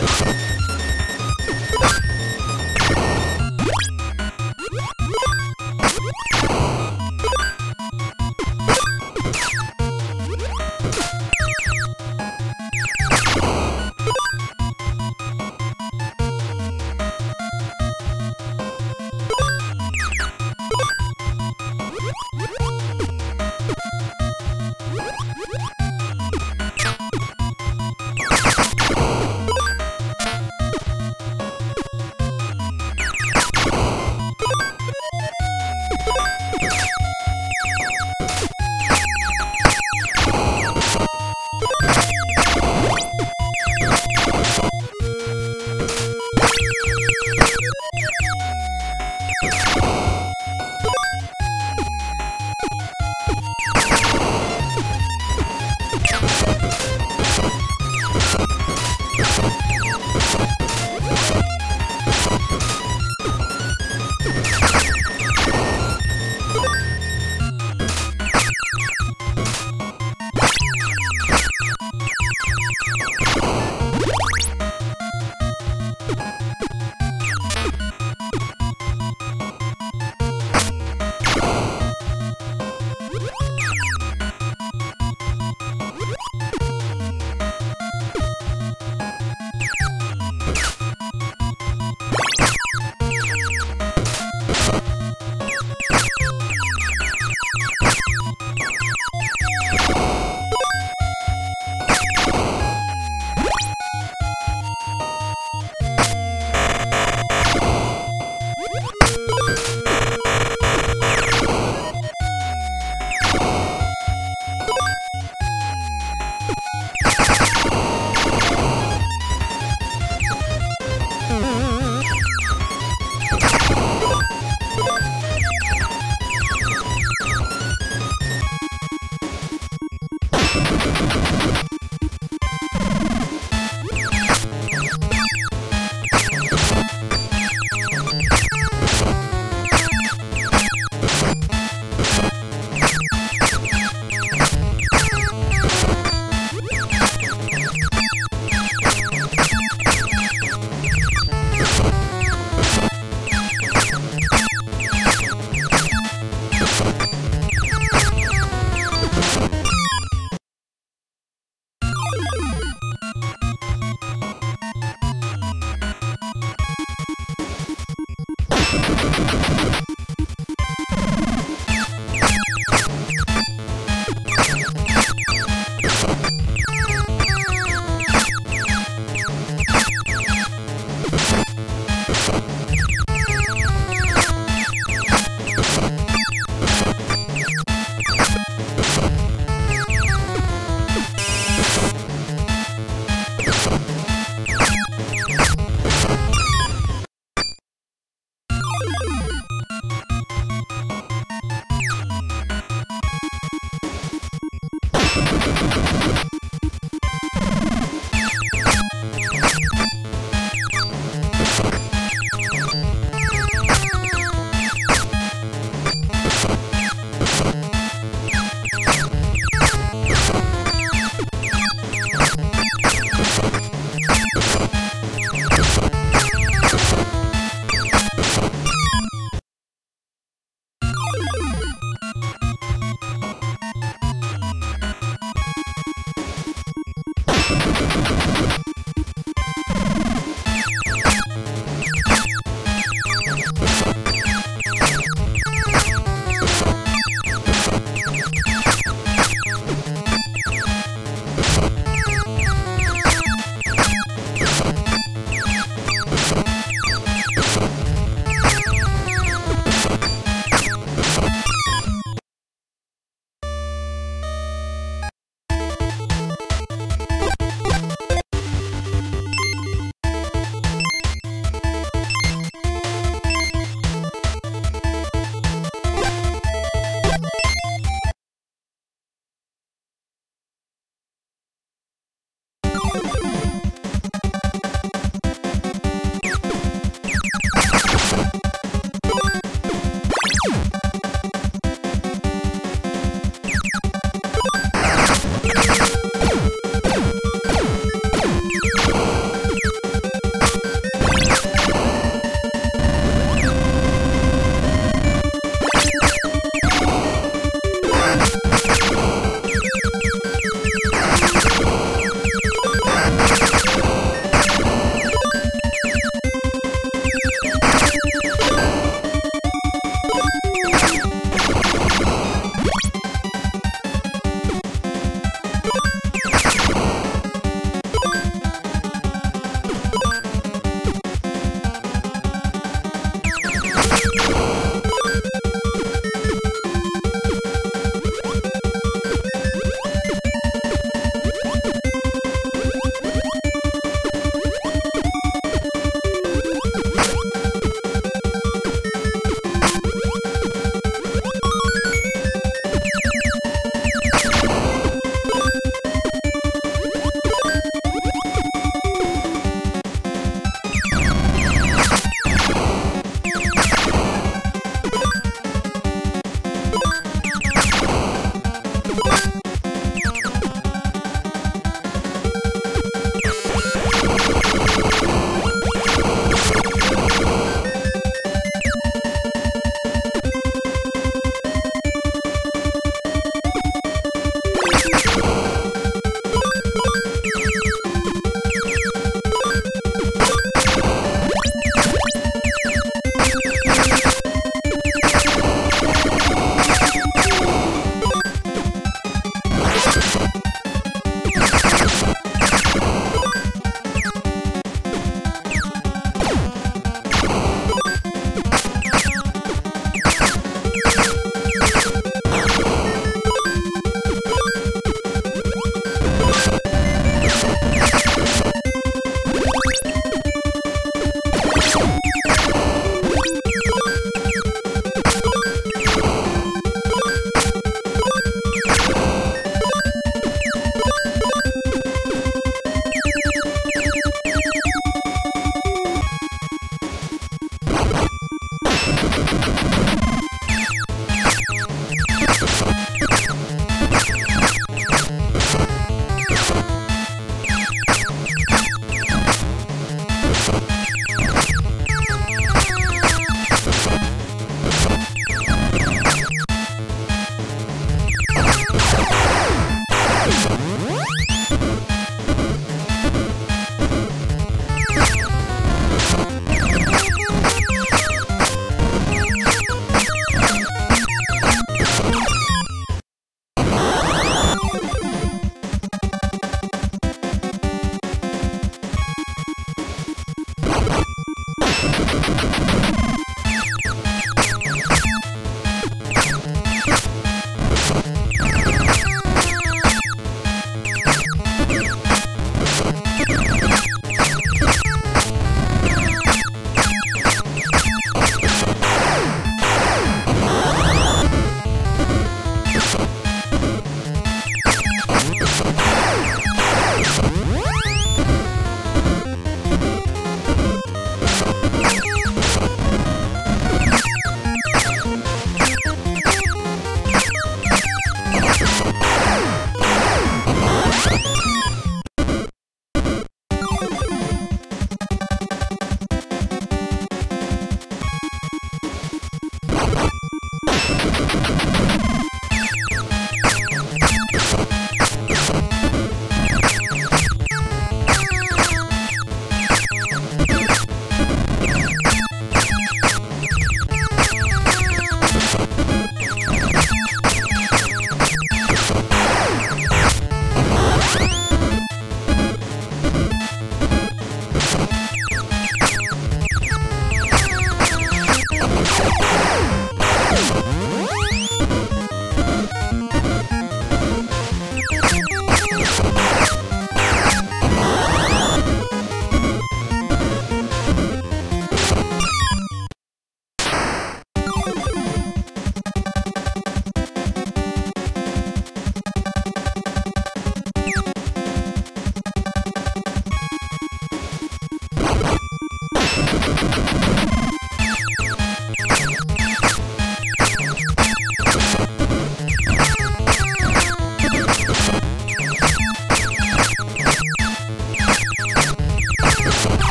Yeah.